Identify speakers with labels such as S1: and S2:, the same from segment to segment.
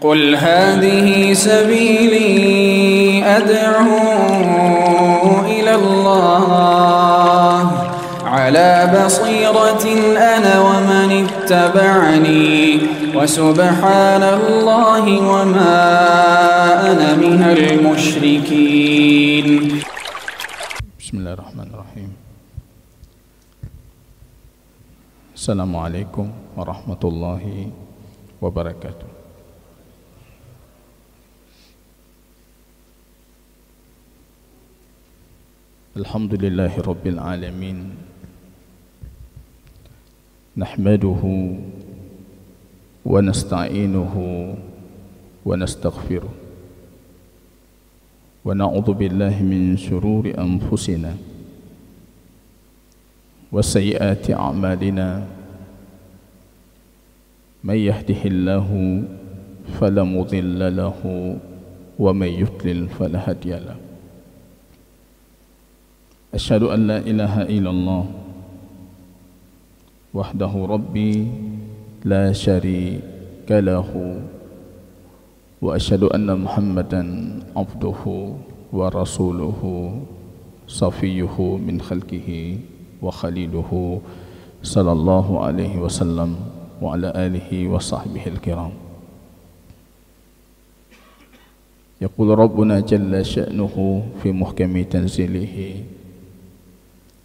S1: قل هذه سبيلي أدعو إلى الله. على بصيرة أنا ومن اتبعني وسبحان الله وما أنا من المشركين.
S2: بسم الله الرحمن الرحيم. السلام عليكم ورحمة الله وبركاته. الحمد لله رب العالمين. نحمده ونستعينه ونستغفره. ونعوذ بالله من شرور أنفسنا وسيئات أعمالنا. من يهده الله فلا مضل له ومن يضلل فلا هادي له. أشهد أن لا إله إلا الله وحده ربي لا شريك له وأشهد أن محمدا عبده ورسوله صفيه من خلقه وخليله صلى الله عليه وسلم وعلى آله وصحبه الكرام. يقول ربنا جل شأنه في محكم تنزيله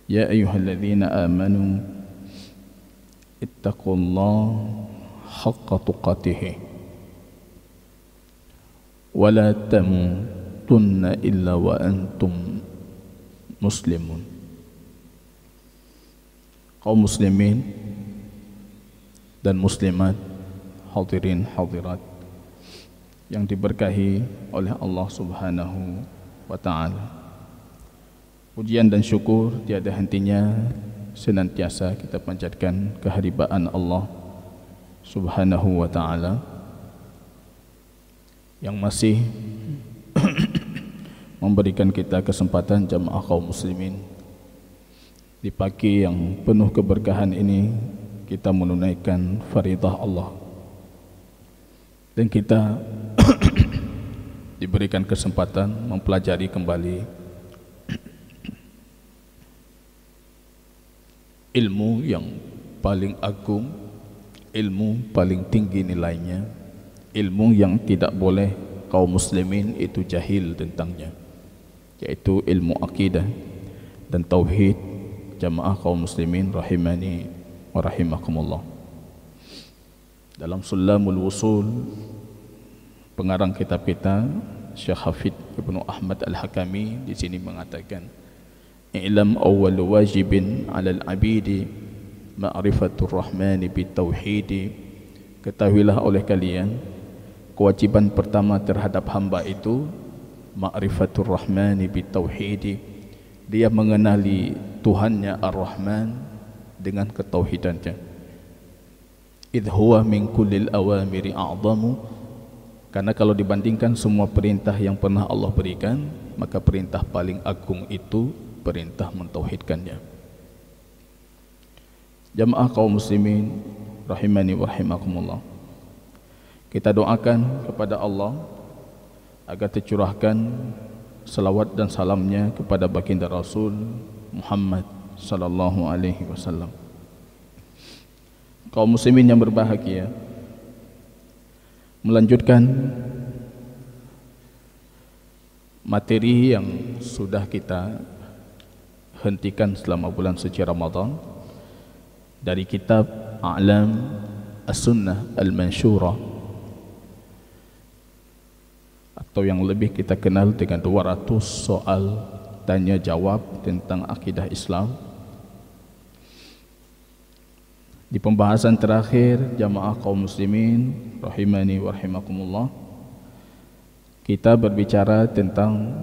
S2: يا أيها الذين آمنوا اتقوا الله حق تقاته ولا تموتن إلا وأنتم مسلمون kaum muslimin dan muslimat hadirin hadirat yang diberkahi oleh Allah Subhanahu wa taala. Pujian dan syukur tiada hentinya. Senantiasa kita panjatkan keharibaan Allah Subhanahu wa taala. Yang masih memberikan kita kesempatan jamaah kaum muslimin di pagi yang penuh keberkahan ini kita menunaikan faridah Allah. Dan kita diberikan kesempatan mempelajari kembali ilmu yang paling agung ilmu paling tinggi nilainya ilmu yang tidak boleh kaum muslimin itu jahil tentangnya yaitu ilmu akidah dan tauhid jamaah kaum muslimin rahimani wa rahimakumullah. Dalam sulamul wusul pengarang kitab kita Syekh Hafid Ibnu Ahmad Al-Hakami di sini mengatakan i'lam awwal wajibin 'ala al-'abidi ma'rifatur rahman bitauhid ketahuilah oleh kalian kewajiban pertama terhadap hamba itu ma'rifatur rahman bitauhid dia mengenali Tuhannya Ar-Rahman dengan ketauhidannya. Idh huwa min kullil awamiri a'zamu. Karena kalau dibandingkan semua perintah yang pernah Allah berikan maka perintah paling agung itu perintah mentauhidkannya jamaah kaum muslimin rahimani wa rahimakumullah kita doakan kepada Allah agar tercurahkan salawat dan salamnya kepada baginda Rasul Muhammad sallallahu alaihi wasallam. Kaum muslimin yang berbahagia melanjutkan materi yang sudah kita hentikan selama bulan suci Ramadan dari kitab A'lam As-Sunnah Al-Mansyurah atau yang lebih kita kenal dengan 200 soal tanya jawab tentang akidah Islam. Di pembahasan terakhir jamaah kaum muslimin rahimani wa rahimakumullah kita berbicara tentang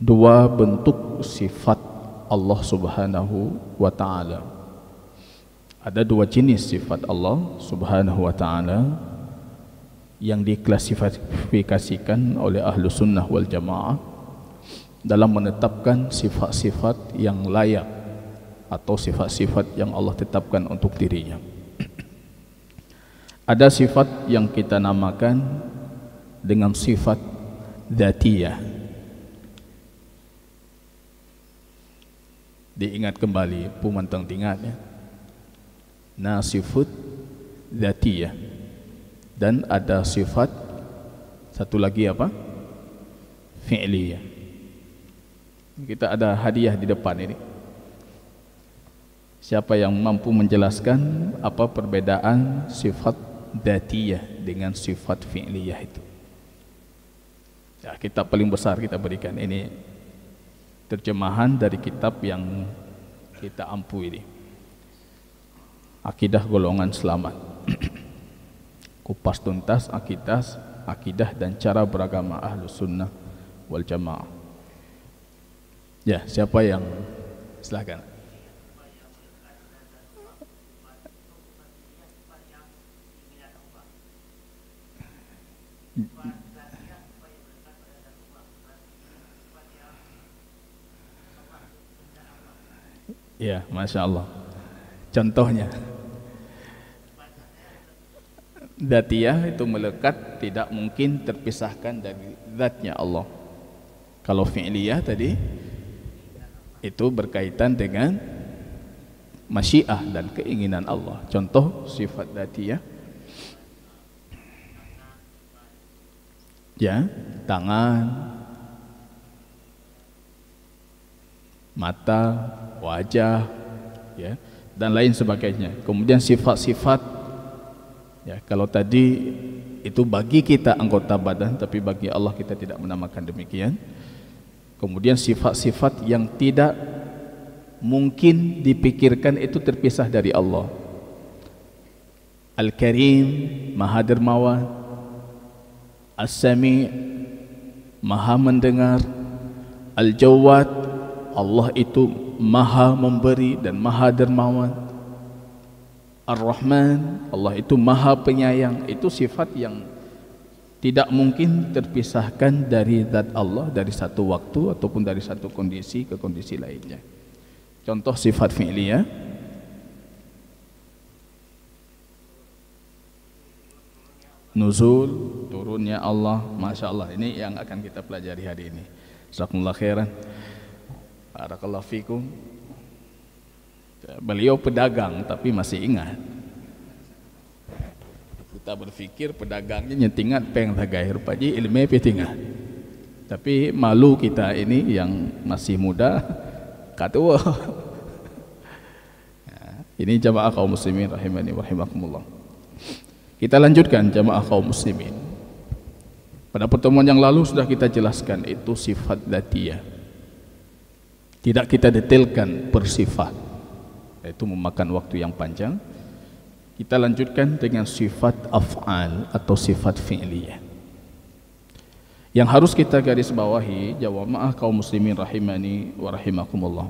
S2: dua bentuk sifat Allah Subhanahu wa taala ada dua jenis sifat Allah Subhanahu wa taala yang diklasifikasikan oleh ahlu sunnah wal jamaah dalam menetapkan sifat-sifat yang layak atau sifat-sifat yang Allah tetapkan untuk dirinya. ada sifat yang kita namakan dengan sifat dhatiyah diingat kembali pumantang tingat ya. Nasifut dhatiyah dan ada sifat satu lagi apa? Fi'liyah. Kita ada hadiah di depan ini. Siapa yang mampu menjelaskan apa perbedaan sifat datiyah dengan sifat fi'liyah itu. Ya, kitab paling besar kita berikan. Ini terjemahan dari kitab yang kita ampu ini. Akidah golongan selamat. Kupas tuntas akidah, akidah dan cara beragama ahlu sunnah wal jamaah. Ya, siapa yang silakan. Ya, masya Allah. Contohnya, Datiyah itu melekat tidak mungkin terpisahkan dari zatnya Allah. Kalau fi'liyah tadi itu berkaitan dengan masyiah dan keinginan Allah. Contoh sifat datiyah ya tangan mata wajah ya dan lain sebagainya. Kemudian sifat-sifat ya kalau tadi itu bagi kita anggota badan tapi bagi Allah kita tidak menamakan demikian. Kemudian sifat-sifat yang tidak mungkin dipikirkan itu terpisah dari Allah. Al-Karim Maha Dermawan As-Sami Maha mendengar Al-Jawad Allah itu Maha memberi dan Maha dermawan. Ar-Rahman Allah itu Maha penyayang. Itu sifat yang tidak mungkin terpisahkan dari zat Allah dari satu waktu ataupun dari satu kondisi ke kondisi lainnya. Contoh sifat fi'liyah nuzul turunnya Allah. Masya Allah ini yang akan kita pelajari hari ini. Assalamualaikum khairan Barakallahu fikum. Beliau pedagang tapi masih ingat. Kita berfikir pedagangnya nyetingat peng tagair paji ilmu petingat tapi malu kita ini yang masih muda katua ya, ini jamaah kaum muslimin rahimani rahimakumullah. Kita lanjutkan jamaah kaum muslimin. Pada pertemuan yang lalu sudah kita jelaskan itu sifat datiyah. Tidak kita detailkan per sifat. Itu memakan waktu yang panjang. Kita lanjutkan dengan sifat af'al atau sifat fi'liyah. Yang harus kita garis bawahi jawab kaum muslimin rahimani wa rahimakumullah.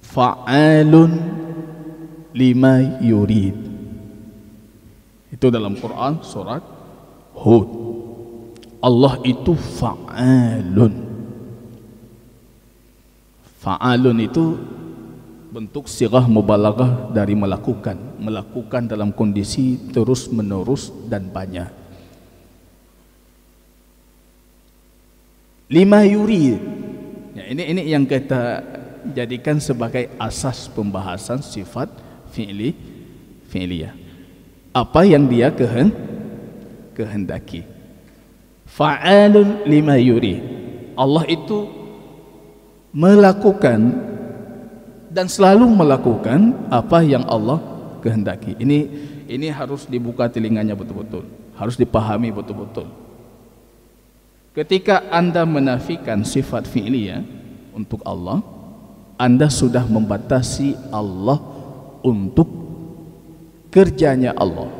S2: Fa'alun lima yurid itu dalam Quran surat Hud Allah itu fa'alun. Fa'alun itu bentuk sirah mubalaghah dari melakukan melakukan dalam kondisi terus menerus dan banyak. Lima yurid ya, ini ini yang kita jadikan sebagai asas pembahasan sifat fi'li fi'liyah. Apa yang dia kehen, kehendaki fa'alun lima yuri Allah itu melakukan dan selalu melakukan apa yang Allah kehendaki ini ini harus dibuka telinganya betul-betul harus dipahami betul-betul ketika anda menafikan sifat fi'liyah untuk Allah anda sudah membatasi Allah untuk kerjanya Allah.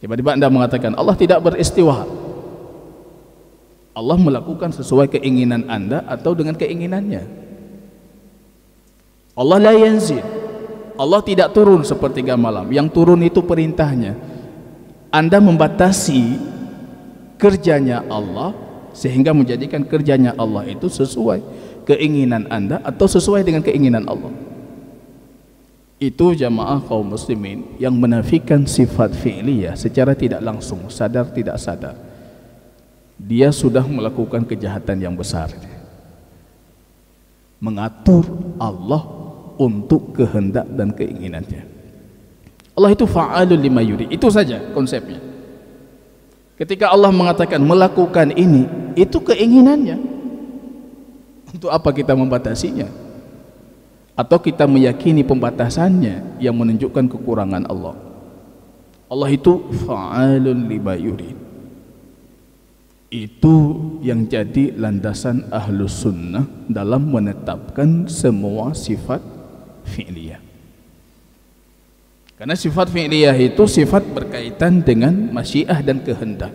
S2: Tiba-tiba anda mengatakan Allah tidak beristiwa. Allah melakukan sesuai keinginan anda atau dengan keinginannya. Allah la yanzil. Allah tidak turun sepertiga malam. Yang turun itu perintahnya. Anda membatasi kerjanya Allah sehingga menjadikan kerjanya Allah itu sesuai keinginan anda atau sesuai dengan keinginan Allah. itu jamaah kaum muslimin yang menafikan sifat fi'liyah secara tidak langsung, sadar tidak sadar. Dia sudah melakukan kejahatan yang besar. Mengatur Allah untuk kehendak dan keinginannya. Allah itu fa'alul lima yuri. Itu saja konsepnya. Ketika Allah mengatakan melakukan ini, itu keinginannya. Untuk apa kita membatasinya? atau kita meyakini pembatasannya yang menunjukkan kekurangan Allah. Allah itu fa'alun lima yurid. Itu yang jadi landasan ahlus sunnah dalam menetapkan semua sifat fi'liyah. Karena sifat fi'liyah itu sifat berkaitan dengan masyiah dan kehendak.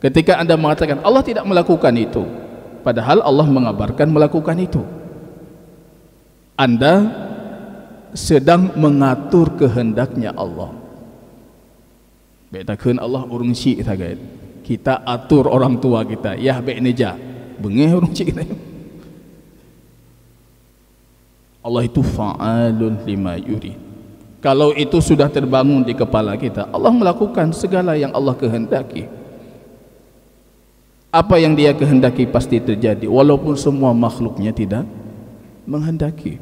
S2: Ketika anda mengatakan Allah tidak melakukan itu, padahal Allah mengabarkan melakukan itu. Anda sedang mengatur kehendaknya Allah. Betakun Allah urung syik tagait. Kita atur orang tua kita. Ya neja. Bengih urung syik kita. Allah itu fa'alun lima yuri. Kalau itu sudah terbangun di kepala kita, Allah melakukan segala yang Allah kehendaki. Apa yang dia kehendaki pasti terjadi walaupun semua makhluknya tidak menghendaki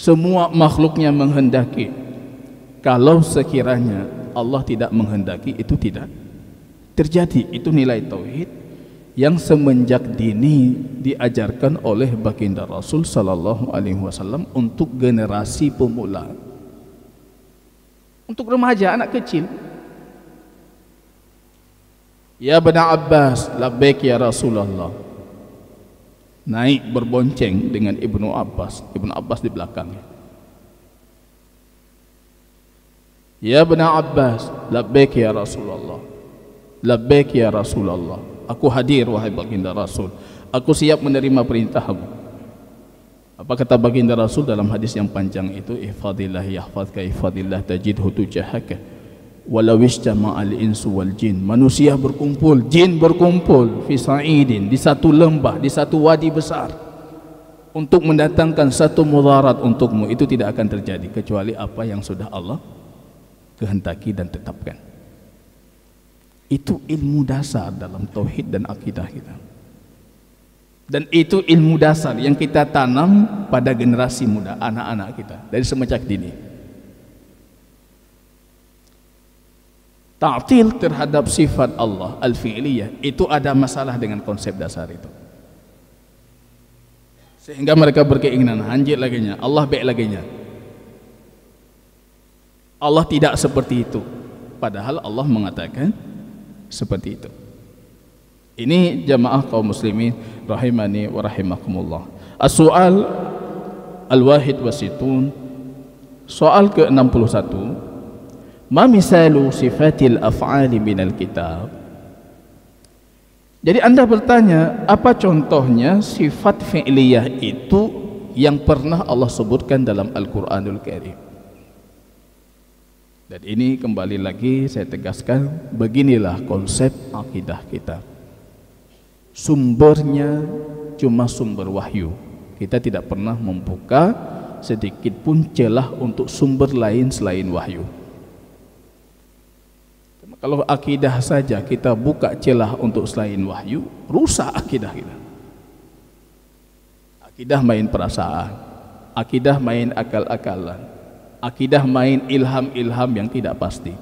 S2: semua makhluknya menghendaki kalau sekiranya Allah tidak menghendaki itu tidak terjadi. Itu nilai tauhid yang semenjak dini diajarkan oleh baginda Rasul sallallahu alaihi wasallam untuk generasi pemula. Untuk remaja anak kecil. Ya Ibn Abbas labbaik ya Rasulullah. Naik berbonceng dengan Ibnu Abbas. Ibnu Abbas di belakangnya Ya Ibnu Abbas labbaik ya Rasulullah labbaik ya Rasulullah. Aku hadir wahai baginda Rasul. Aku siap menerima perintahmu. Apa kata baginda Rasul dalam hadis yang panjang itu? Ihfadillah yahfazka ihfadillah tajidhu tujahaka. Walau istama'al insu wal jin manusia berkumpul jin berkumpul fi sa'idin di satu lembah di satu wadi besar. Untuk mendatangkan satu mudarat untukmu itu tidak akan terjadi kecuali apa yang sudah Allah kehendaki dan tetapkan itu ilmu dasar dalam tauhid dan akidah kita. Dan itu ilmu dasar yang kita tanam pada generasi muda anak-anak kita dari semenjak dini ta'til terhadap sifat Allah al-fi'liyah itu ada masalah dengan konsep dasar itu. Sehingga mereka berkeinginan hanjit laginya Allah baik laginya. Allah tidak seperti itu. Padahal Allah mengatakan seperti itu. Ini jamaah kaum muslimin rahimani wa rahimakumullah. As-su'al al-wahid wasitun soal ke-61. Ma misalu sifatil af'ali minal kitab? Jadi anda bertanya Apa contohnya sifat fi'liyah itu Yang pernah Allah sebutkan dalam Al-Quranul Karim Dan ini kembali lagi saya tegaskan Beginilah konsep akidah kita. Sumbernya cuma sumber wahyu. Kita tidak pernah membuka sedikit pun celah untuk sumber lain selain wahyu. Kalau akidah saja kita buka celah untuk selain wahyu, rusak akidah kita. Akidah main perasaan, akidah main akal-akalan, akidah main ilham-ilham yang tidak pasti.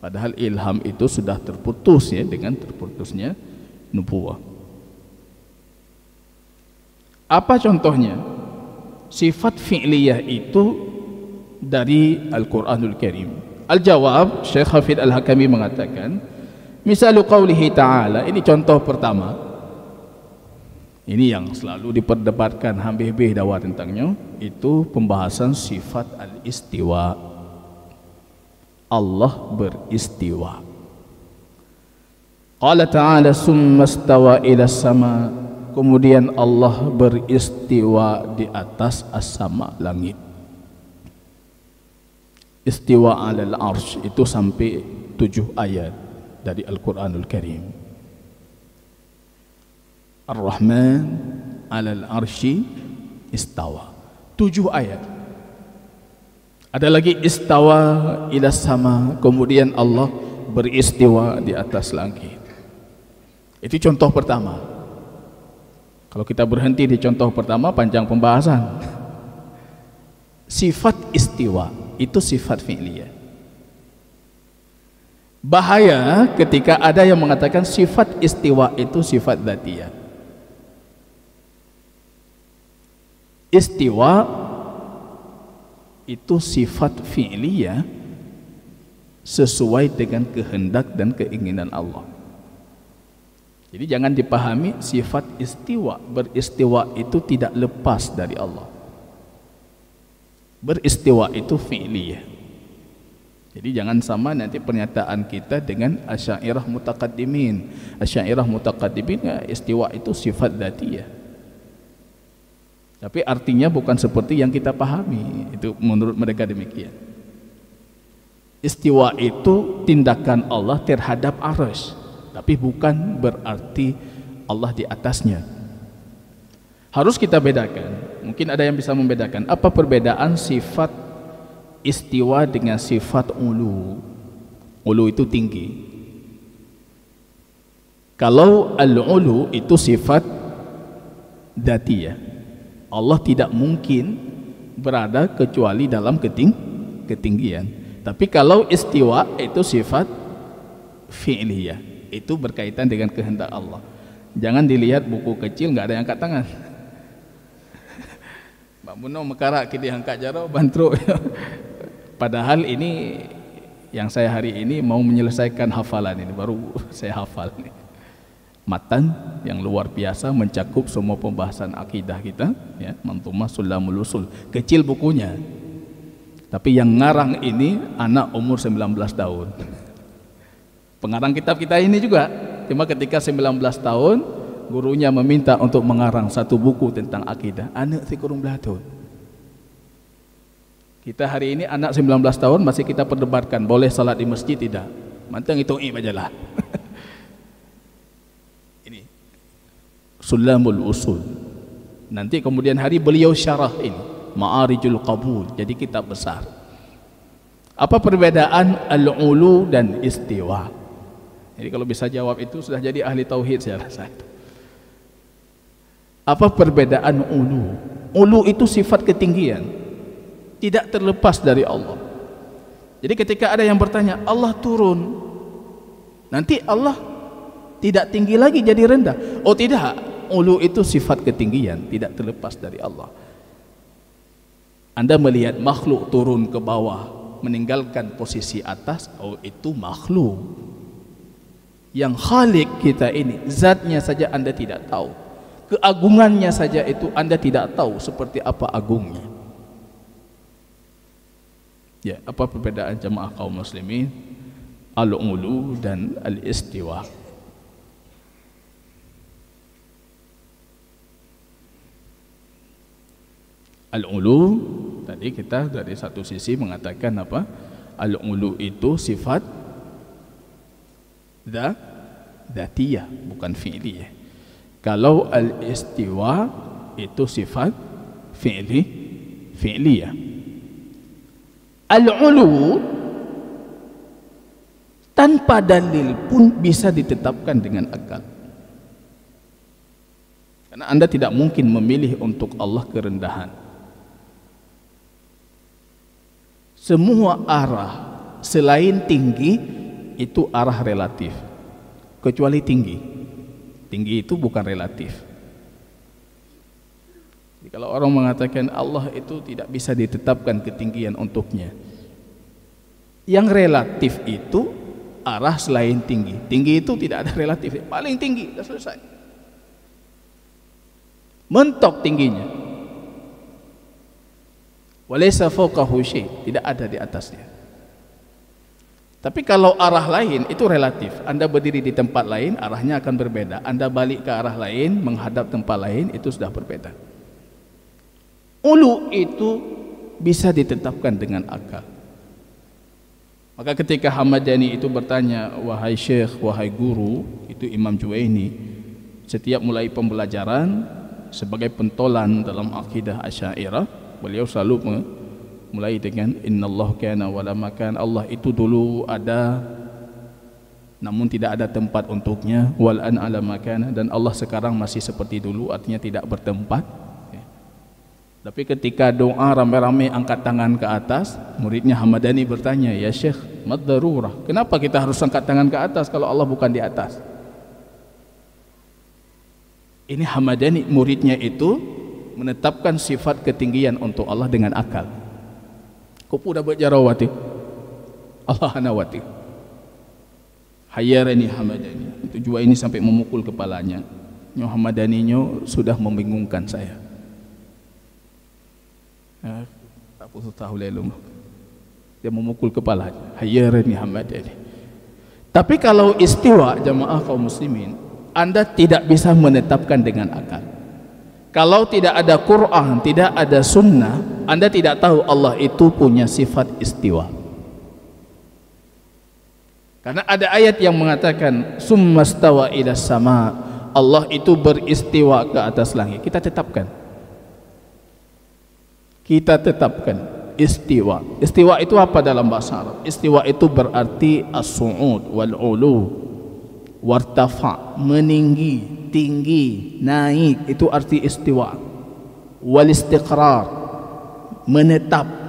S2: Padahal ilham itu sudah terputus ya dengan terputusnya nubuah. Apa contohnya? Sifat fi'liyah itu dari Al-Quranul Karim. Al-jawab Syekh Hafid Al-Hakami mengatakan Misalu qawlihi ta'ala Ini contoh pertama Ini yang selalu diperdebatkan Habis-habis dakwah tentangnya Itu pembahasan sifat al-istiwa. Allah beristiwa. Qala ta'ala summa stawa ila sama. Kemudian Allah beristiwa di atas as-sama langit. Istiwa alal arsh itu sampai tujuh ayat dari Al-Quranul Karim Ar-Rahman alal arshi istawa tujuh ayat Ada lagi istawa ila sama, kemudian Allah beristiwa di atas langit. Itu contoh pertama. Kalau kita berhenti di contoh pertama panjang pembahasan. Sifat istiwa itu sifat fi'liyah. Bahaya ketika ada yang mengatakan sifat istiwa itu sifat dzatiyah. Istiwa itu sifat fi'liyah sesuai dengan kehendak dan keinginan Allah. Jadi jangan dipahami sifat istiwa beristiwa itu tidak lepas dari Allah. Beristiwa itu fi'liyah. Jadi jangan sama nanti pernyataan kita dengan asyairah mutaqaddimin. Asyairah mutaqaddimin ya, istiwa itu sifat dzatiyah. Tapi artinya bukan seperti yang kita pahami. Itu menurut mereka demikian. Istiwa itu tindakan Allah terhadap arus. Tapi bukan berarti Allah di atasnya. Harus kita bedakan. Mungkin ada yang bisa membedakan. Apa perbedaan sifat istiwa dengan sifat ulu? Ulu itu tinggi. Kalau al-ulu itu sifat datiyah. Allah tidak mungkin berada kecuali dalam keting ketinggian. Tapi kalau istiwa itu sifat fi'liyah, itu berkaitan dengan kehendak Allah. Jangan dilihat buku kecil nggak ada yang angkat tangan. Mbak Muno mekarak kita angkat jaro bantruk. Padahal ini yang saya hari ini mau menyelesaikan hafalan ini baru saya hafal ini matan yang luar biasa mencakup semua pembahasan akidah kita ya mantumah sulamul usul kecil bukunya. Tapi yang ngarang ini anak umur 19 tahun. Pengarang kitab kita ini juga cuma ketika 19 tahun gurunya meminta untuk mengarang satu buku tentang akidah anak si kurung belatun. Kita hari ini anak 19 tahun masih kita perdebatkan boleh salat di masjid tidak? Mantang itu i bajalah Sulamul Usul. Nanti kemudian hari beliau syarah ini Ma'arijul Qabul jadi kitab besar. Apa perbedaan al-ulu dan istiwa? Jadi kalau bisa jawab itu sudah jadi ahli tauhid saya rasa. Apa perbedaan ulu? Ulu itu sifat ketinggian. Tidak terlepas dari Allah. Jadi ketika ada yang bertanya, Allah turun. Nanti Allah tidak tinggi lagi jadi rendah. Oh tidak, ulu itu sifat ketinggian tidak terlepas dari Allah. Anda melihat makhluk turun ke bawah meninggalkan posisi atas oh itu makhluk. Yang khalik kita ini zatnya saja anda tidak tahu. Keagungannya saja itu anda tidak tahu seperti apa agungnya. Ya apa perbedaan jemaah kaum muslimin? Al-ulu dan al-istiwa Al-ulu tadi kita dari satu sisi mengatakan apa? Al-ulu itu sifat da datiyah bukan fi'liyah. Kalau al-istiwa itu sifat fi'li fi'liyah. Al-ulu tanpa dalil pun bisa ditetapkan dengan akal. Karena anda tidak mungkin memilih untuk Allah kerendahan. Semua arah selain tinggi itu arah relatif. Kecuali tinggi. Tinggi itu bukan relatif. Jadi kalau orang mengatakan Allah itu tidak bisa ditetapkan ketinggian untuknya. Yang relatif itu arah selain tinggi. Tinggi itu tidak ada relatif. Paling tinggi sudah selesai. Mentok tingginya Walaysa fawqahu syai, tidak ada di atasnya. Tapi kalau arah lain itu relatif. Anda berdiri di tempat lain, arahnya akan berbeda. Anda balik ke arah lain, menghadap tempat lain, itu sudah berbeda. Ulu itu bisa ditetapkan dengan akal. Maka ketika Hamadani itu bertanya, wahai syekh, wahai guru, itu Imam Juwaini, setiap mulai pembelajaran sebagai pentolan dalam akidah Asy'ariyah, beliau selalu mulai dengan innallaha kana wa lam kan Allah itu dulu ada namun tidak ada tempat untuknya. Wal an ala makana. Dan Allah sekarang masih seperti dulu artinya tidak bertempat. Ya. tapi ketika doa ramai-ramai angkat tangan ke atas muridnya Hamadani bertanya ya Syekh mad darurah? Kenapa kita harus angkat tangan ke atas kalau Allah bukan di atas? Ini Hamadani muridnya itu menetapkan sifat ketinggian untuk Allah dengan akal. Kau pun dapat jarawati. Allah hanawati. Hayarani Hamadani. Itu juga ini sampai memukul kepalanya. Nyoh Hamadani nyo sudah membingungkan saya. Ya, tak putus tahu lelum dia memukul kepalanya. Hayarani Hamadani. Tapi kalau istiwa jamaah kaum muslimin anda tidak bisa menetapkan dengan akal kalau tidak ada Quran tidak ada sunnah anda tidak tahu Allah itu punya sifat istiwa karena ada ayat yang mengatakan summastawa ila sama Allah itu beristiwa ke atas langit. Kita tetapkan. Kita tetapkan istiwa. Istiwa itu apa dalam bahasa Arab? Istiwa itu berarti as-su'ud wal ulu wartafa meninggi, tinggi, naik itu arti istiwa. Wal istiqrar menetap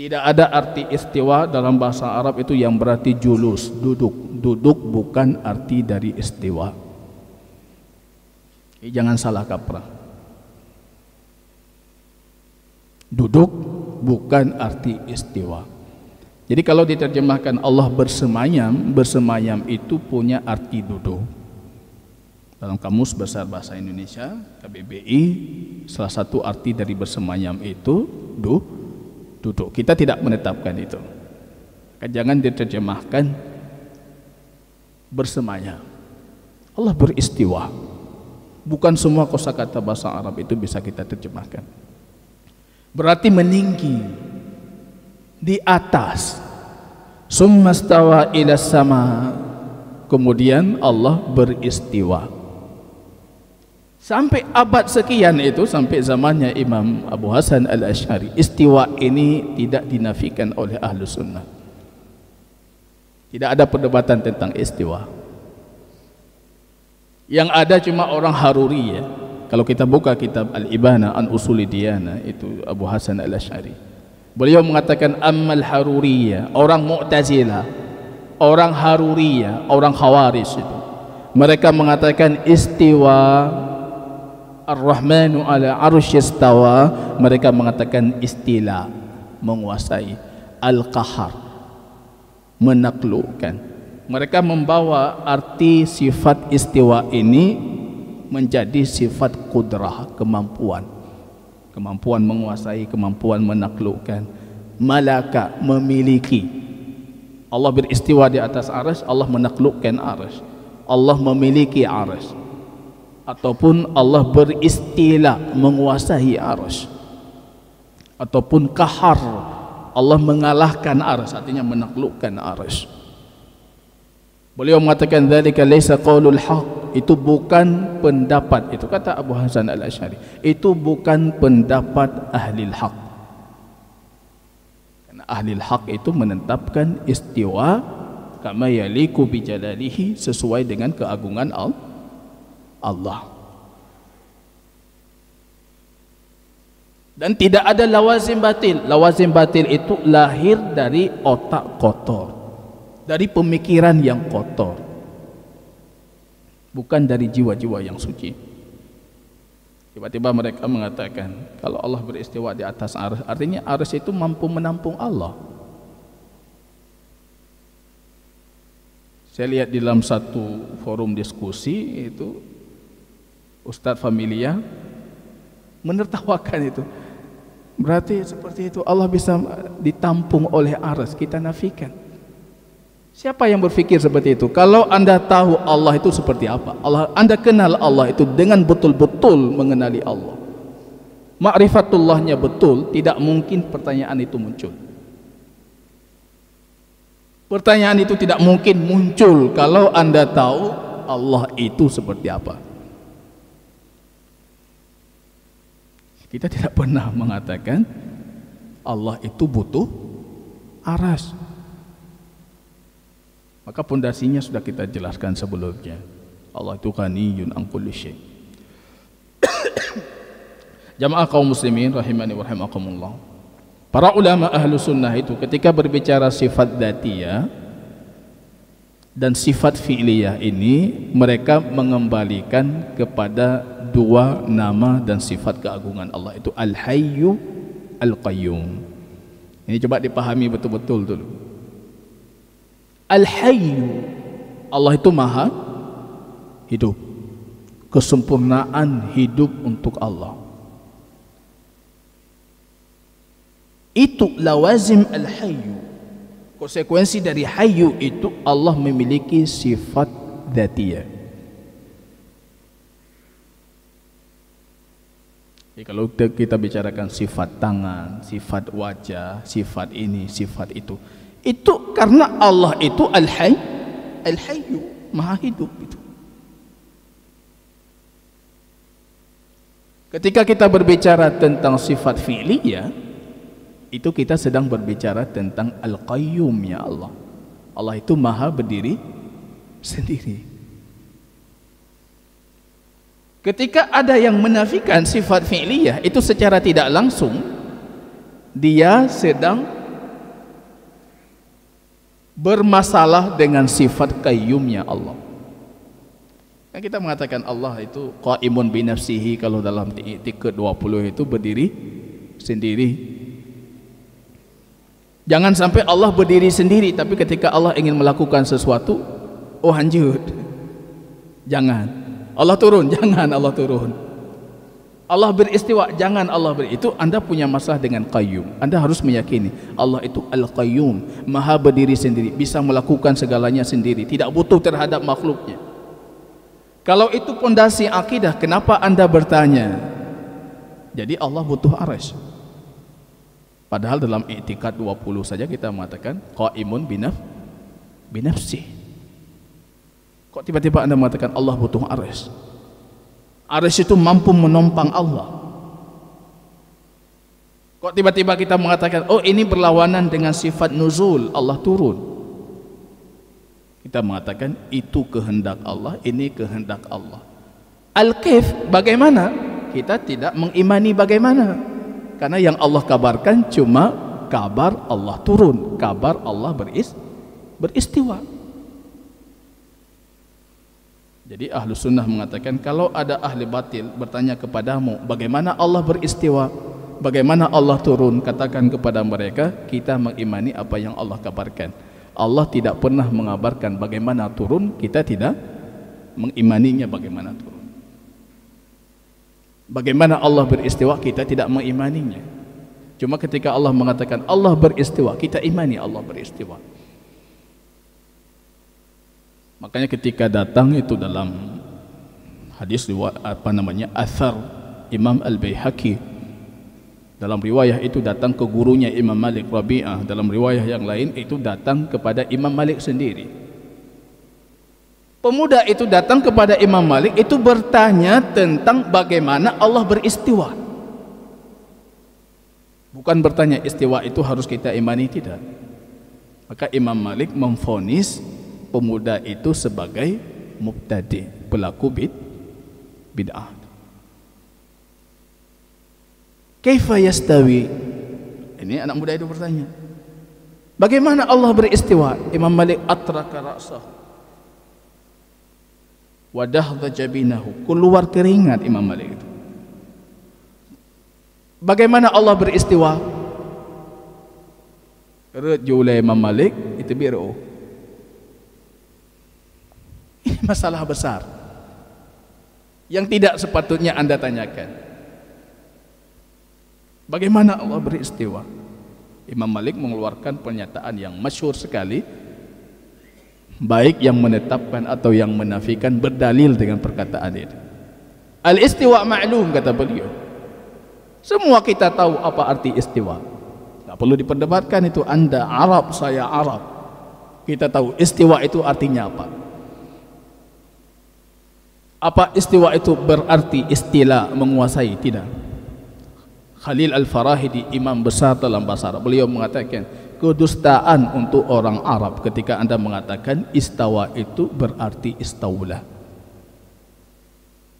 S2: tidak ada arti istiwa dalam bahasa Arab itu yang berarti julus, duduk. Duduk bukan arti dari istiwa. Jadi jangan salah kaprah. Duduk bukan arti istiwa. Jadi kalau diterjemahkan Allah bersemayam, bersemayam itu punya arti duduk. Dalam kamus besar bahasa Indonesia, KBBI, salah satu arti dari bersemayam itu duduk duduk. Kita tidak menetapkan itu. Jangan diterjemahkan bersemaya. Allah beristiwa. Bukan semua kosakata bahasa Arab itu bisa kita terjemahkan. Berarti meninggi di atas. Summastawa ila sama. Kemudian Allah beristiwa. Sampai abad sekian itu sampai zamannya Imam Abu Hasan Al-Ash'ari istiwa ini tidak dinafikan oleh ahlu sunnah. Tidak ada perdebatan tentang istiwa. Yang ada cuma orang Haruri ya. Kalau kita buka kitab Al-Ibana an Usuli Diyana itu Abu Hasan Al-Ash'ari. Beliau mengatakan ammal Haruriyah, orang Mu'tazilah, orang Haruriyah, orang Khawarij itu. Mereka mengatakan istiwa Ar-Rahmanu ala istawa. Mereka mengatakan istila menguasai al-qahar menaklukkan. Mereka membawa arti sifat istiwa ini menjadi sifat kudrah kemampuan kemampuan menguasai kemampuan menaklukkan. Malaka memiliki. Allah beristiwa di atas aras Allah menaklukkan aras Allah memiliki aras ataupun Allah beristila menguasai arus ataupun kahar Allah mengalahkan arus artinya menaklukkan arus beliau mengatakan dzalika laisa qaulul haq itu bukan pendapat itu kata Abu Hasan Al-Asy'ari itu bukan pendapat ahli haq karena ahli haq itu menetapkan istiwa kama yaliku bi jalalihi sesuai dengan keagungan Allah. Dan tidak ada lawazim batil. Lawazim batil itu lahir dari otak kotor. Dari pemikiran yang kotor. Bukan dari jiwa-jiwa yang suci. Tiba-tiba mereka mengatakan, kalau Allah beristiwa di atas arus, artinya arus itu mampu menampung Allah. Saya lihat di dalam satu forum diskusi itu Ustaz Familia menertawakan itu. Berarti seperti itu Allah bisa ditampung oleh aras kita nafikan. Siapa yang berfikir seperti itu? Kalau anda tahu Allah itu seperti apa? Allah, anda kenal Allah itu dengan betul-betul mengenali Allah. Ma'rifatullahnya betul, tidak mungkin pertanyaan itu muncul. Pertanyaan itu tidak mungkin muncul kalau anda tahu Allah itu seperti apa. Kita tidak pernah mengatakan Allah itu butuh aras. Maka pondasinya sudah kita jelaskan sebelumnya. Allah itu ghaniyun an kulli syai. Jamaah kaum muslimin rahimani wa rahimakumullah. Para ulama ahlu sunnah itu ketika berbicara sifat datiyah dan sifat fi'liyah ini mereka mengembalikan kepada dua nama dan sifat keagungan Allah itu Al-Hayyu Al-Qayyum. Ini coba dipahami betul-betul dulu. Al-Hayyu Allah itu maha hidup. Kesempurnaan hidup untuk Allah. Itu lawazim al-hayyu. Konsekuensi dari hayyu itu Allah memiliki sifat dhatiyah. Jadi kalau kita bicarakan sifat tangan, sifat wajah, sifat ini, sifat itu, itu karena Allah itu al-hayy, al-hayyu, maha hidup itu. Ketika kita berbicara tentang sifat fi'liyah, itu kita sedang berbicara tentang Al-Qayyum ya Allah. Allah itu maha berdiri sendiri. Ketika ada yang menafikan sifat fi'liyah, itu secara tidak langsung, dia sedang bermasalah dengan sifat qayyumnya Allah. Kan kita mengatakan Allah itu qaimun bi nafsihi kalau dalam tiket 20 itu berdiri sendiri. Jangan sampai Allah berdiri sendiri tapi ketika Allah ingin melakukan sesuatu oh hanjut. Jangan. Allah turun, jangan Allah turun. Allah beristiwa, jangan Allah beri. Itu Anda punya masalah dengan qayyum. Anda harus meyakini Allah itu al-qayyum, maha berdiri sendiri, bisa melakukan segalanya sendiri, tidak butuh terhadap makhluknya. Kalau itu pondasi akidah, kenapa anda bertanya? Jadi Allah butuh aras. Padahal dalam i'tikad 20 saja kita mengatakan qaimun binaf binafsi. Kok tiba-tiba anda mengatakan Allah butuh aras? Aras itu mampu menompang Allah. Kok tiba-tiba kita mengatakan oh ini berlawanan dengan sifat nuzul Allah turun? kita mengatakan itu kehendak Allah ini kehendak Allah al-kif bagaimana kita tidak mengimani bagaimana karena yang Allah kabarkan cuma kabar Allah turun kabar Allah beris beristiwa jadi ahlu sunnah mengatakan kalau ada ahli batil bertanya kepadamu bagaimana Allah beristiwa bagaimana Allah turun katakan kepada mereka kita mengimani apa yang Allah kabarkan Allah tidak pernah mengabarkan bagaimana turun, kita tidak mengimaninya bagaimana turun. Bagaimana Allah beristiwa, kita tidak mengimaninya. Cuma ketika Allah mengatakan Allah beristiwa, kita imani Allah beristiwa. Makanya ketika datang itu dalam hadis apa namanya Athar Imam Al-Baihaqi. Dalam riwayah itu datang ke gurunya Imam Malik Rabi'ah. Dalam riwayah yang lain itu datang kepada Imam Malik sendiri. Pemuda itu datang kepada Imam Malik itu bertanya tentang bagaimana Allah beristiwa. Bukan bertanya istiwa itu harus kita imani tidak. Maka Imam Malik memfonis pemuda itu sebagai mubtadi pelaku bid bid'ah Kaifa yastawi? Ini anak muda itu bertanya. Bagaimana Allah beristiwa? Imam Malik atraka ra'sahu. Wadah jabinahu. Keluar keringat Imam Malik itu. Bagaimana Allah beristiwa? Rejulai Imam Malik itu biru. Ini masalah besar. Yang tidak sepatutnya anda tanyakan. Bagaimana Allah beristiwa? Imam Malik mengeluarkan pernyataan yang masyhur sekali baik yang menetapkan atau yang menafikan berdalil dengan perkataan itu. Al-istiwa ma'lum kata beliau. Semua kita tahu apa arti istiwa. Tak perlu diperdebatkan itu Anda Arab, saya Arab. Kita tahu istiwa itu artinya apa. Apa istiwa itu berarti istilah menguasai? Tidak? Khalil Al-Farahidi imam besar dalam bahasa Arab beliau mengatakan kedustaan untuk orang Arab ketika anda mengatakan istawa itu berarti istawla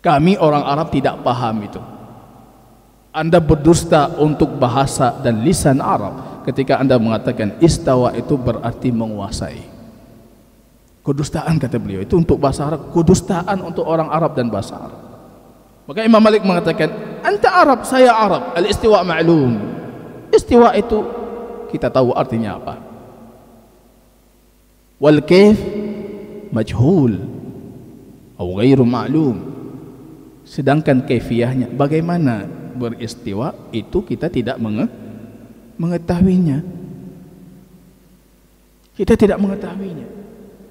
S2: kami orang Arab tidak paham itu. Anda berdusta untuk bahasa dan lisan Arab ketika anda mengatakan istawa itu berarti menguasai kedustaan kata beliau itu untuk bahasa Arab kedustaan untuk orang Arab dan bahasa Arab maka Imam Malik mengatakan anta Arab, saya Arab. Al-istiwa ma'lum. Istiwa itu kita tahu artinya apa. Wal kayf majhul atau ghairu ma'lum. Sedangkan kaifiahnya bagaimana beristiwa itu kita tidak mengetahuinya. Kita tidak mengetahuinya.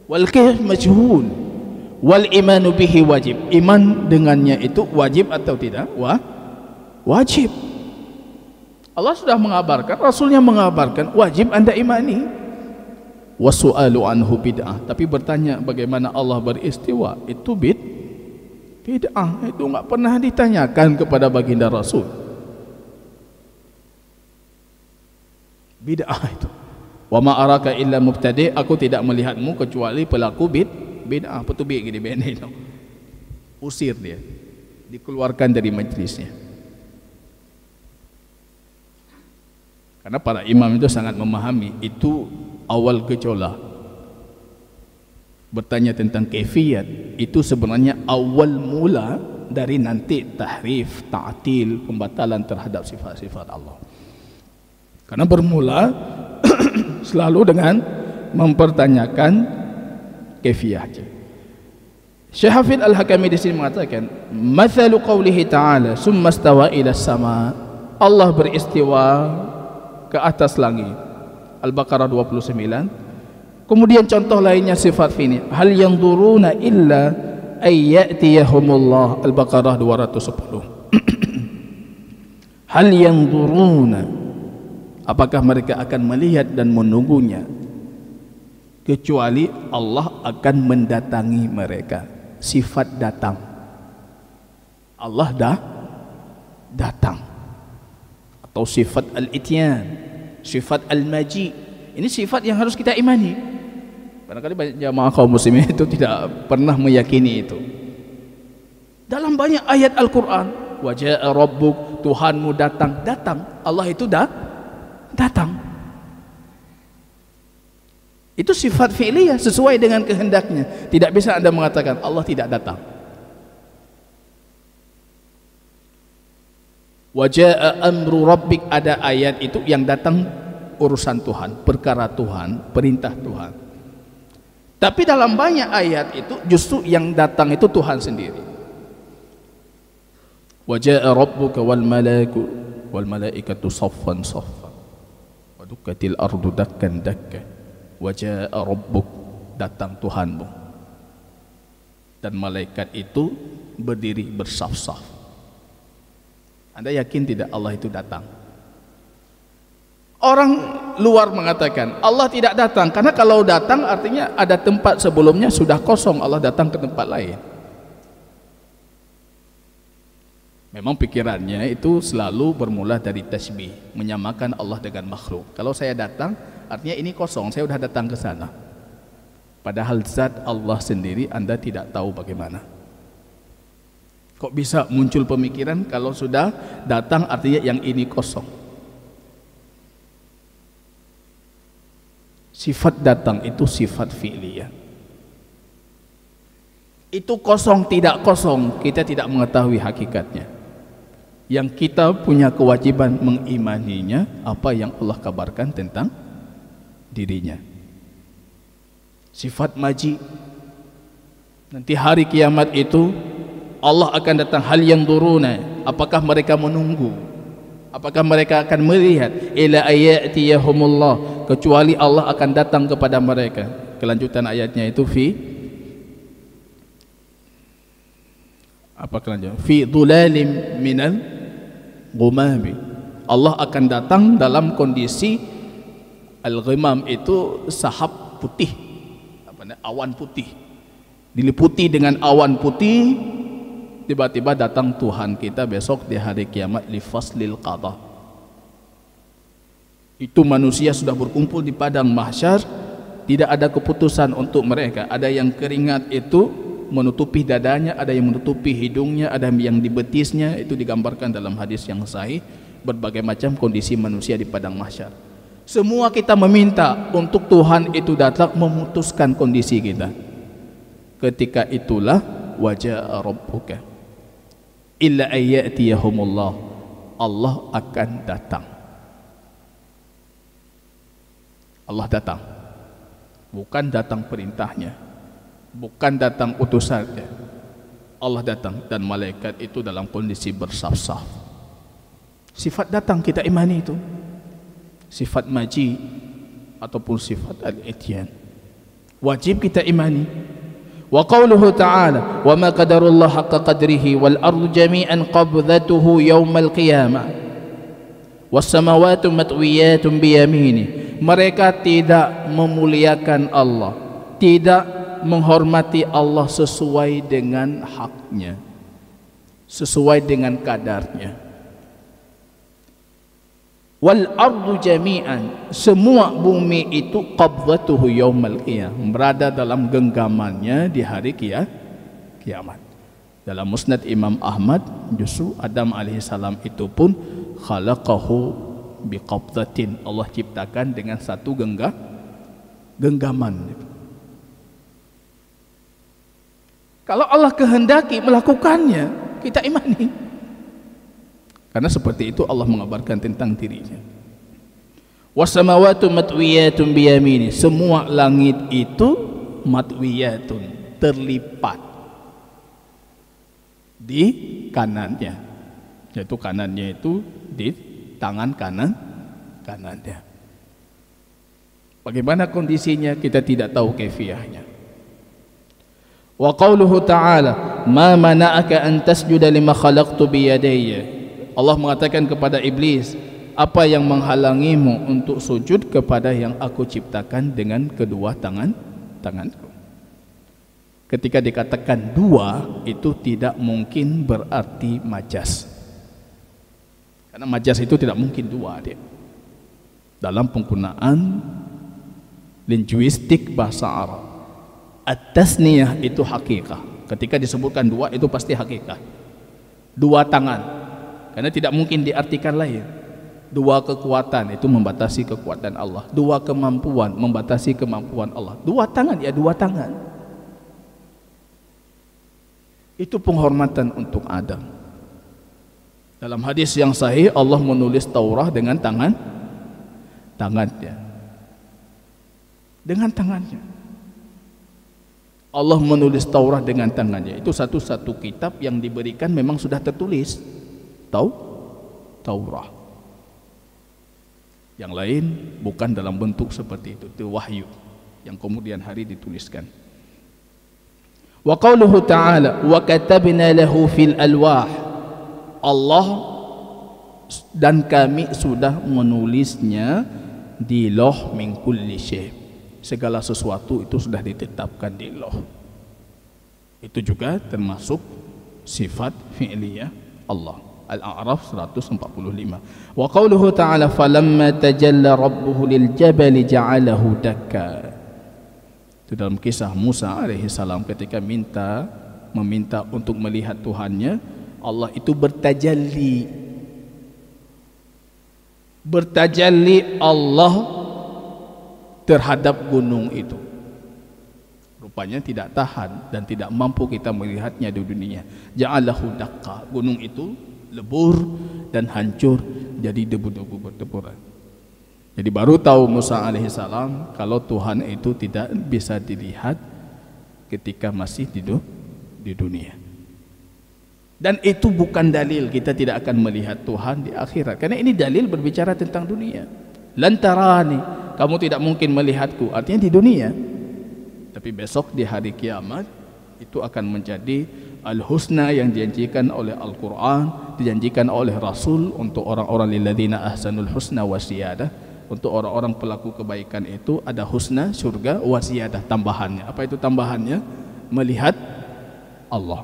S2: Wal kayf majhul. Wal imanu bihi wajib. Iman dengannya itu wajib atau tidak? Wah wajib. Allah sudah mengabarkan Rasulnya mengabarkan wajib anda imani. Wasu'alu anhu bid'ah. Tapi bertanya bagaimana Allah beristiwa itu bid bid'ah. Itu enggak pernah ditanyakan kepada baginda Rasul. Bid'ah itu wa ma araka illa mubtadi. Aku tidak melihatmu kecuali pelaku bid'ah bid'ah. Apa tu big dia benda itu usir dia. Dikeluarkan dari majlisnya. Karena para imam itu sangat memahami. Itu awal gejolak. Bertanya tentang kefiat itu sebenarnya awal mula dari nanti tahrif, ta'til, pembatalan terhadap sifat-sifat Allah. Karena bermula selalu dengan mempertanyakan kefiah je. Syekh Hafid Al-Hakami di sini mengatakan, "Mathalu qawlihi ta'ala, summa stawa ila sama." Allah beristiwa ke atas langit. Al-Baqarah 29. Kemudian contoh lainnya sifat ini, hal yang duruna illa ay ya'tiyahumullah. Al-Baqarah 210. hal yang duruna apakah mereka akan melihat dan menunggunya? Kecuali Allah akan mendatangi mereka. Sifat datang. Allah dah datang. Atau sifat al-ityan sifat al-maji. Ini sifat yang harus kita imani. Barangkali banyak jamaah kaum muslimin itu tidak pernah meyakini itu. Dalam banyak ayat Al-Quran wajah rabbuk Tuhanmu datang. Datang Allah itu dah datang itu sifat fi'liyah sesuai dengan kehendaknya. Tidak bisa anda mengatakan Allah tidak datang. Wajah amru rabbik ada ayat itu yang datang urusan Tuhan, perkara Tuhan, perintah Tuhan. Tapi dalam banyak ayat itu justru yang datang itu Tuhan sendiri. Wajah rabbuka wal malaku wal malaikatu saffan saffan. Wadukatil ardu dakkan dakkan. Wajah rabbuk datang Tuhanmu. Dan malaikat itu berdiri bersaf-saf. Anda yakin tidak Allah itu datang? Orang luar mengatakan Allah tidak datang. Karena kalau datang artinya ada tempat sebelumnya sudah kosong. Allah datang ke tempat lain Memang pikirannya itu selalu bermula dari tasbih, menyamakan Allah dengan makhluk. Kalau saya datang, artinya ini kosong, saya sudah datang ke sana. Padahal zat Allah sendiri Anda tidak tahu bagaimana. Kok bisa muncul pemikiran kalau sudah datang artinya yang ini kosong. Sifat datang itu sifat fi'liyah. Itu kosong tidak kosong, kita tidak mengetahui hakikatnya yang kita punya kewajiban mengimaninya apa yang Allah kabarkan tentang dirinya. Sifat maji nanti hari kiamat itu Allah akan datang hal yang duruna apakah mereka menunggu? Apakah mereka akan melihat? Ila ayatiyahumullah. Kecuali Allah akan datang kepada mereka. Kelanjutan ayatnya itu fi apa kelanjutan? Fi dhulalim minal gumami. Allah akan datang dalam kondisi al-ghimam itu sahab putih. Apa namanya awan putih. Diliputi dengan awan putih tiba-tiba datang Tuhan kita besok di hari kiamat li faslil qada. Itu manusia sudah berkumpul di padang mahsyar tidak ada keputusan untuk mereka. Ada yang keringat itu menutupi dadanya ada yang menutupi hidungnya ada yang di betisnya itu digambarkan dalam hadis yang sahih berbagai macam kondisi manusia di padang mahsyar. Semua kita meminta untuk Tuhan itu datang memutuskan kondisi kita. Ketika itulah wajah rabbuka illa ayyatiyahumullah Allah akan datang. Allah datang. Bukan datang perintahnya bukan datang utusannya. Allah datang dan malaikat itu dalam kondisi bersaf-saf. Sifat datang kita imani itu. Sifat maji ataupun sifat al-ityan. Wajib kita imani. Wa qawluhu ta'ala wa ma qadarullah haqqa qadrihi wal ardu jami'an qabdhatuhu yawmal qiyamah. Was samawati matwiyatun bi yaminih mereka tidak memuliakan Allah. Tidak menghormati Allah sesuai dengan haknya sesuai dengan kadarnya. Wal ardu jami'an semua bumi itu qabdatuhu yaumal qiyam berada dalam genggamannya di hari kia, kiamat. Dalam musnad Imam Ahmad justru Adam alaihissalam itu pun khalaqahu biqabdatin. Allah ciptakan dengan satu genggam genggaman kalau Allah kehendaki melakukannya kita imani karena seperti itu Allah mengabarkan tentang dirinya wasamawatu matwiyatun biyamini semua langit itu matwiyatun terlipat di kanannya yaitu kanannya itu di tangan kanan kanannya. Bagaimana kondisinya kita tidak tahu kefiahnya. Wa qauluhu ta'ala, "Ma mana'aka an tasjuda lima khalaqtu bi yadayya?" Allah mengatakan kepada iblis, "Apa yang menghalangimu untuk sujud kepada yang aku ciptakan dengan kedua tangan tanganku?" Ketika dikatakan dua, itu tidak mungkin berarti majas. Karena majas itu tidak mungkin dua dia. Dalam penggunaan linguistik bahasa Arab. At-tasniyah itu hakikat. Ketika disebutkan dua itu pasti hakikat. Dua tangan. Karena tidak mungkin diartikan lain. Dua kekuatan itu membatasi kekuatan Allah. Dua kemampuan membatasi kemampuan Allah. Dua tangan ya dua tangan. Itu penghormatan untuk Adam. Dalam hadis yang sahih Allah menulis Taurah dengan tangan tangannya. Dengan tangannya. Allah menulis Taurah dengan tangannya. Itu satu-satu kitab yang diberikan memang sudah tertulis. Tahu? Taurah. Yang lain bukan dalam bentuk seperti itu. Itu wahyu yang kemudian hari dituliskan. Wa qauluhu ta'ala wa katabna lahu fil alwah Allah dan kami sudah menulisnya di loh min kulli syai. Segala sesuatu itu sudah ditetapkan di loh. Itu juga termasuk sifat fi'liyah Allah. Al-A'raf 145. Wa qawluhu ta'ala falamma tajalla rabbuhu lil jabali ja'alahu dakka. Itu dalam kisah Musa alaihi salam ketika minta meminta untuk melihat Tuhannya, Allah itu bertajalli bertajalli Allah terhadap gunung itu. Rupanya tidak tahan dan tidak mampu kita melihatnya di dunia. Ja'alahu daqqa. Gunung itu lebur dan hancur jadi debu-debu berdeburan jadi baru tahu Musa alaihissalam kalau Tuhan itu tidak bisa dilihat ketika masih di dunia. Dan itu bukan dalil kita tidak akan melihat Tuhan di akhirat. Karena ini dalil berbicara tentang dunia. Lantarani kamu tidak mungkin melihatku. Artinya di dunia. Tapi besok di hari kiamat itu akan menjadi al-husna yang dijanjikan oleh Al-Quran dijanjikan oleh Rasul untuk orang-orang lilladzina ahsanul husna wa siyadah untuk orang-orang pelaku kebaikan itu ada husna surga wa siyadah tambahannya. Apa itu tambahannya? Melihat Allah.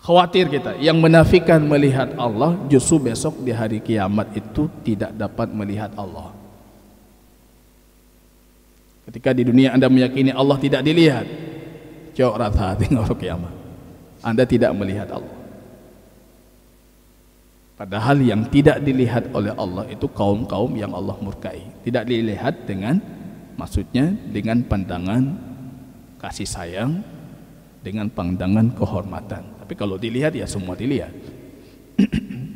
S2: Khawatir kita yang menafikan melihat Allah justru besok di hari kiamat itu tidak dapat melihat Allah. Ketika di dunia anda meyakini Allah tidak dilihat, coba rata tengok kiamat. Anda tidak melihat Allah. Padahal yang tidak dilihat oleh Allah itu kaum-kaum yang Allah murkai. Tidak dilihat dengan maksudnya dengan pandangan kasih sayang, dengan pandangan kehormatan. Tapi kalau dilihat ya semua dilihat.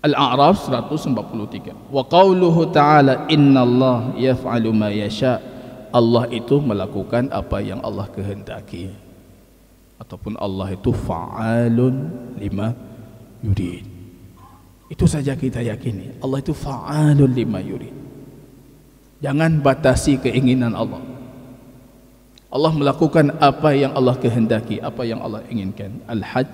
S2: Al-A'raf 143. Wa qauluhu ta'ala innallaha yaf'alu ma yasha. Allah itu melakukan apa yang Allah kehendaki. Ataupun Allah itu fa'alun lima yurid. Itu saja kita yakini. Allah itu fa'alun lima yurid. Jangan batasi keinginan Allah. Allah melakukan apa yang Allah kehendaki, apa yang Allah inginkan. Al-Hajj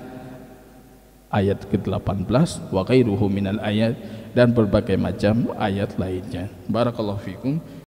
S2: ayat ke-18 wa ghairuhu minal ayat dan berbagai macam ayat lainnya. Barakallahu fikum.